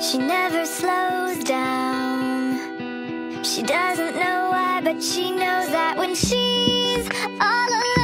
She never slows down. She doesn't know why, but she knows that when she's all alone.